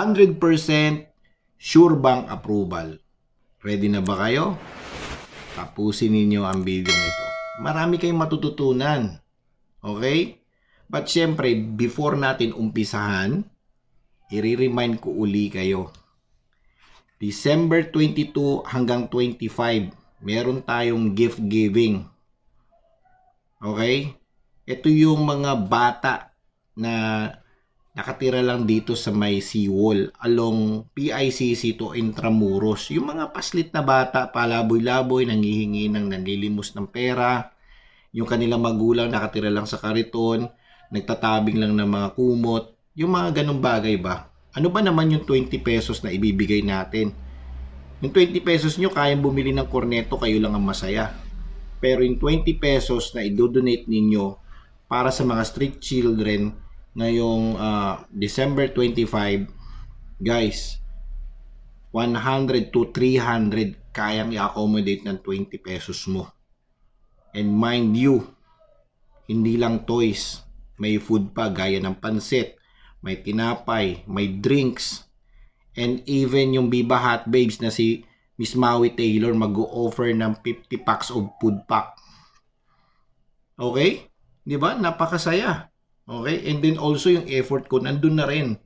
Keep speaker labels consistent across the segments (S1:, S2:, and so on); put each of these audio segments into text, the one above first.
S1: 100% sure bank approval. Ready na ba kayo? Tapusin ninyo ang video ito. Marami kayong matututunan. Okay? But syempre, before natin umpisahan, i-remind ko uli kayo. December 22 hanggang 25, meron tayong gift giving. Okay? Ito yung mga bata na nakatira lang dito sa may seawall along PICC to Intramuros. Yung mga paslit na bata, palaboy-laboy, nangihingi ng nanlilimos ng pera. Yung kanilang magulang nakatira lang sa kariton, nagtatabing lang ng mga kumot. Yung mga ganong bagay ba? Ano ba naman yung 20 pesos na ibibigay natin? Yung 20 pesos nyo, kayang bumili ng korneto, kayo lang ang masaya. Pero yung 20 pesos na i-donate ninyo para sa mga street children ngayong uh, December 25, guys, 100 to 300 kayang i-accommodate ng 20 pesos mo. And mind you, hindi lang toys, may food pa gaya ng pansit, may tinapay, may drinks, and even yung Viva Hot Babes na si Miss Maui Taylor mag-o-offer ng 50 packs of food pack. Okay? 'Di ba? Napakasaya. Okay? And then also yung effort ko nandun na rin.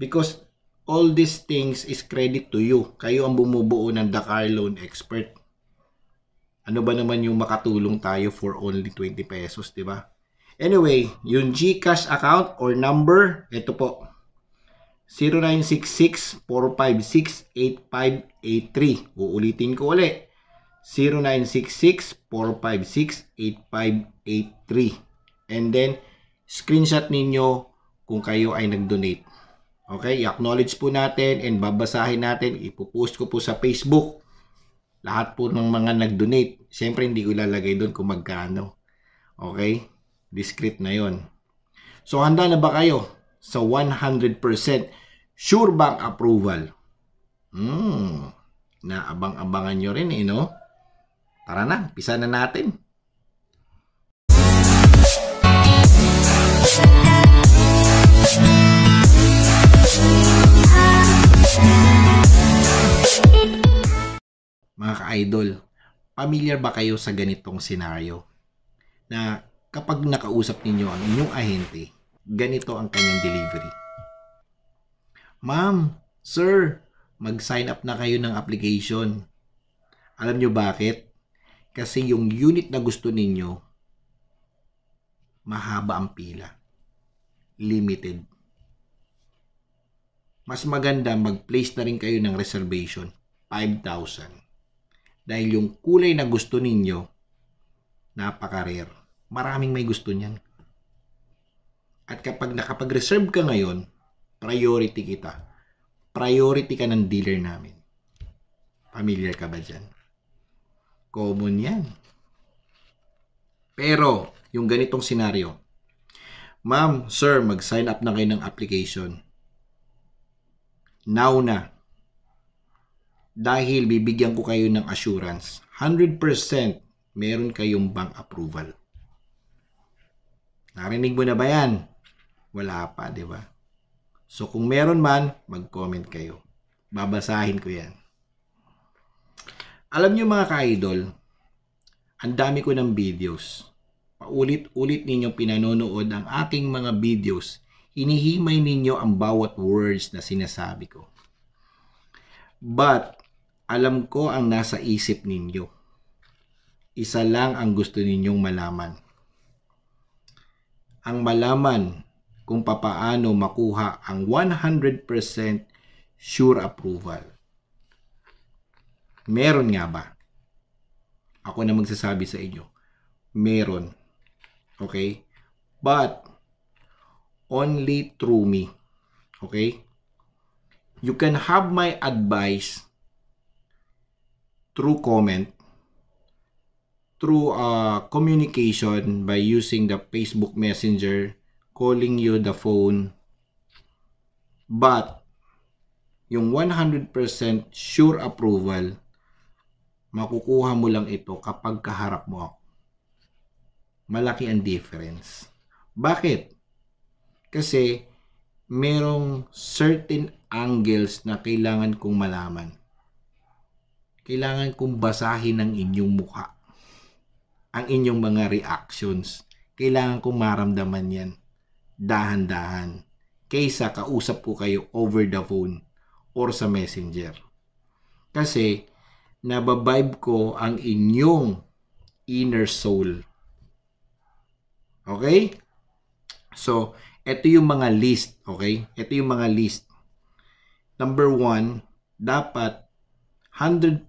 S1: Because all these things is credit to you. Kayo ang bumubuo ng Dakar Loan Expert. Ano ba naman yung makatulong tayo for only 20 pesos, 'di ba? Anyway, yung GCash account or number, ito po. 0966-456-8583. Uulitin ko ulit. 0966-456-8583. And then, screenshot ninyo kung kayo ay nag-donate. Okay, i-acknowledge po natin and babasahin natin. Ipopost ko po sa Facebook. Lahat po ng mga nag-donate. Siyempre, hindi ko ilalagay doon kung magkano. Okay? Discreet na yon. So, handa na ba kayo sa 100% sure bank approval? Hmm, naabang-abangan nyo rin eh, no? Tara na, pisa na natin. Mga ka-idol, familiar ba kayo sa ganitong senaryo? Na kapag nakausap ninyo ang inyong ahente, ganito ang kanyang delivery. Ma'am, sir, mag-sign up na kayo ng application. Alam nyo bakit? Kasi yung unit na gusto ninyo, mahaba ang pila. Limited. Mas maganda mag-place na rin kayo ng reservation, 5,000. Dahil yung kulay na gusto ninyo, napaka-rare maraming may gusto niyan. At kapag nakapag-reserve ka ngayon, priority kita. Priority ka ng dealer namin. Familiar ka ba dyan? Common yan. Pero, yung ganitong senaryo, Ma'am, sir, mag-sign up na kayo ng application. Now na. Dahil bibigyan ko kayo ng assurance, 100% meron kayong bank approval. Narinig mo na ba yan? Wala pa, di ba? So kung meron man, mag-comment kayo. Babasahin ko yan. Alam nyo mga ka-idol, ang dami ko ng videos. Paulit-ulit ninyong pinanonood ang aking mga videos. Hinihimay ninyo ang bawat words na sinasabi ko. But, alam ko ang nasa isip ninyo. Isa lang ang gusto ninyong malaman ang malaman kung papaano makuha ang 100% sure approval. Meron nga ba? Ako na magsasabi sa inyo. Meron. Okay? But, only through me. Okay? You can have my advice through comment through uh, communication by using the Facebook Messenger, calling you the phone. But, yung 100% sure approval, makukuha mo lang ito kapag kaharap mo ako. Malaki ang difference. Bakit? Kasi, merong certain angles na kailangan kong malaman. Kailangan kong basahin ang inyong mukha. Ang inyong mga reactions. Kailangan kong maramdaman yan. Dahan-dahan. Kaysa kausap ko kayo over the phone or sa messenger. Kasi, nababibe ko ang inyong inner soul. Okay? So, ito yung mga list, okay? Ito yung mga list. Number one, dapat 100%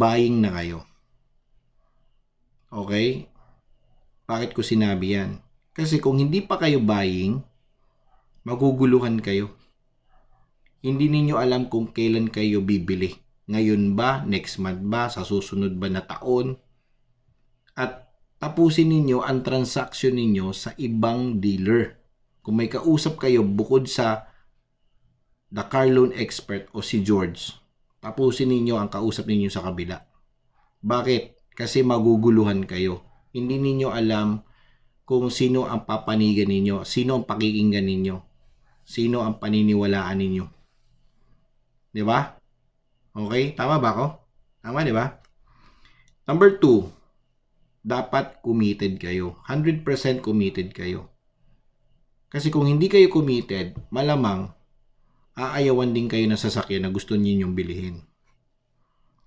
S1: buying na kayo. Okay? Bakit ko sinabi yan? Kasi kung hindi pa kayo buying, maguguluhan kayo. Hindi ninyo alam kung kailan kayo bibili. Ngayon ba? Next month ba? Sa susunod ba na taon? At tapusin ninyo ang transaction ninyo sa ibang dealer. Kung may kausap kayo bukod sa the car loan expert o si George, tapusin ninyo ang kausap ninyo sa kabila. Bakit? Kasi maguguluhan kayo. Hindi ninyo alam kung sino ang papanigan ninyo, sino ang pakikinggan ninyo, sino ang paniniwalaan ninyo. 'Di ba? Okay, tama ba ako? Tama, 'di ba? Number two, dapat committed kayo. 100% committed kayo. Kasi kung hindi kayo committed, malamang aayawan din kayo ng sasakyan na gusto ninyong bilhin.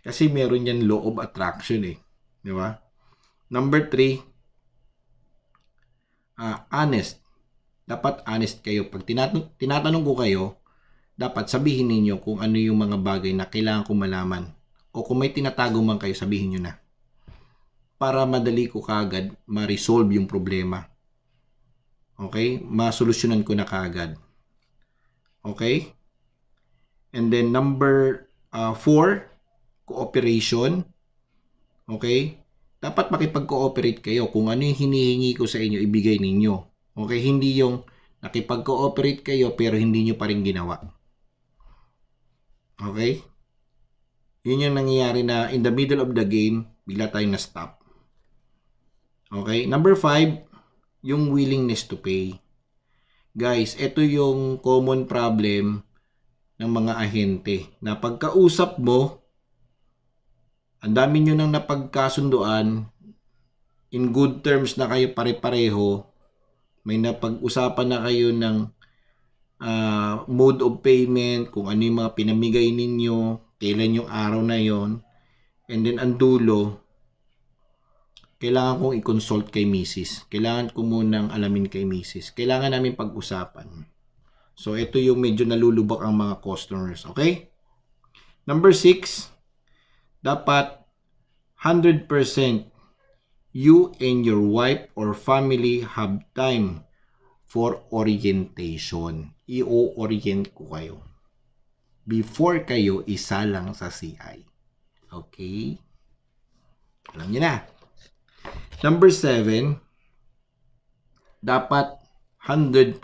S1: Kasi meron yan law of attraction eh. Di ba? Number three, uh, honest. Dapat honest kayo. Pag tinat- tinatanong ko kayo, dapat sabihin ninyo kung ano yung mga bagay na kailangan kong malaman. O kung may tinatago man kayo, sabihin nyo na. Para madali ko kagad ma-resolve yung problema. Okay? Masolusyonan ko na kagad. Okay? And then number uh, four, cooperation. Okay? Dapat makipag-cooperate kayo. Kung ano yung hinihingi ko sa inyo, ibigay ninyo. Okay? Hindi yung nakipag-cooperate kayo pero hindi nyo pa rin ginawa. Okay? Yun yung nangyayari na in the middle of the game, bigla tayong na-stop. Okay? Number five, yung willingness to pay. Guys, ito yung common problem ng mga ahente na pagkausap mo, ang dami nyo nang napagkasunduan, in good terms na kayo pare-pareho, may napag-usapan na kayo ng uh, mode of payment, kung ano yung mga pinamigay ninyo, kailan yung araw na yon and then ang dulo, kailangan kong i-consult kay Mrs. Kailangan ko munang alamin kay Mrs. Kailangan namin pag-usapan. So, ito yung medyo nalulubak ang mga customers. Okay? Number six, dapat 100% you and your wife or family have time for orientation. I-orient ko kayo. Before kayo isa lang sa CI. Okay? Alam niyo na. Number 7, dapat 100%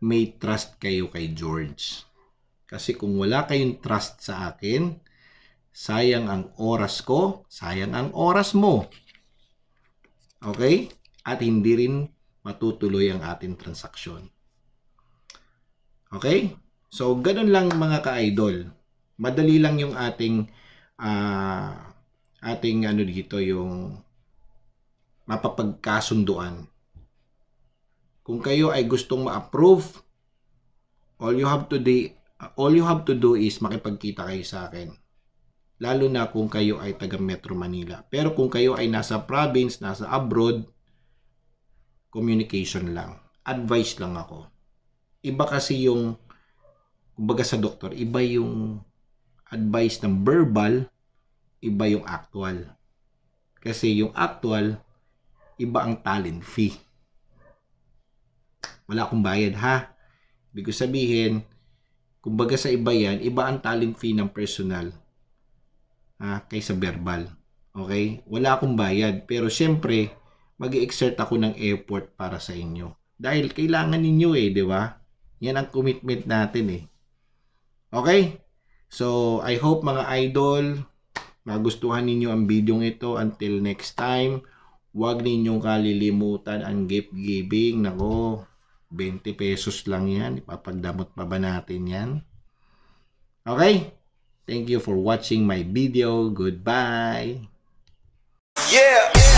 S1: may trust kayo kay George. Kasi kung wala kayong trust sa akin, sayang ang oras ko, sayang ang oras mo. Okay? At hindi rin matutuloy ang ating transaksyon. Okay? So, ganun lang mga ka-idol. Madali lang yung ating uh, ating ano dito yung mapapagkasunduan. Kung kayo ay gustong ma-approve, all you have to do all you have to do is makipagkita kayo sa akin. Lalo na kung kayo ay taga Metro Manila. Pero kung kayo ay nasa province, nasa abroad, communication lang. Advice lang ako. Iba kasi yung kumbaga sa doktor, iba yung advice ng verbal, iba yung actual. Kasi yung actual, iba ang talent fee. Wala akong bayad ha. Ibig sabihin, kumbaga sa iba yan, iba ang talent fee ng personal ha, kaysa verbal. Okay? Wala akong bayad. Pero syempre, mag exert ako ng effort para sa inyo. Dahil kailangan ninyo eh, di ba? Yan ang commitment natin eh. Okay? So, I hope mga idol, magustuhan ninyo ang video ito. Until next time, Huwag ninyong kalilimutan ang gift giving. Nako, 20 pesos lang yan. Ipapagdamot pa ba natin yan? Okay? Thank you for watching my video. Goodbye!
S2: Yeah! yeah.